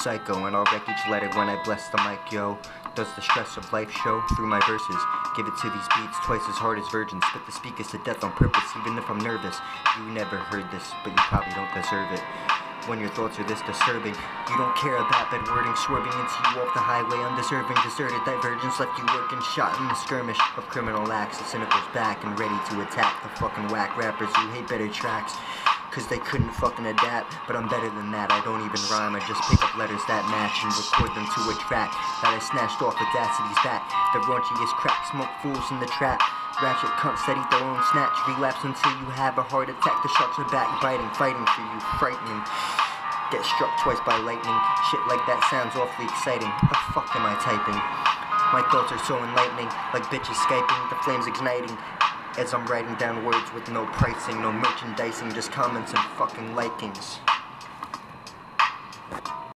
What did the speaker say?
psycho, and I'll wreck each letter when I bless the mic, yo. Does the stress of life show through my verses? Give it to these beats twice as hard as virgins. Spit the speakers to death on purpose, even if I'm nervous. You never heard this, but you probably don't deserve it. When your thoughts are this disturbing, you don't care about bad wording, swerving into you off the highway, undeserving, deserted divergence, left you working, shot in the skirmish of criminal acts. The cynical's back and ready to attack the fucking whack rappers who hate better tracks. Cause they couldn't fucking adapt, but I'm better than that. I don't even rhyme, I just pick up letters that match and record them to a track that I snatched off Audacity's back. The raunchiest crack, smoke fools in the trap. Ratchet cunts that eat their own snatch, relapse until you have a heart attack. The sharks are back, biting, fighting for you, frightening. Get struck twice by lightning. Shit like that sounds awfully exciting. The fuck am I typing? My thoughts are so enlightening, like bitches skyping, the flames igniting. As I'm writing down words with no pricing, no merchandising, just comments and fucking likings.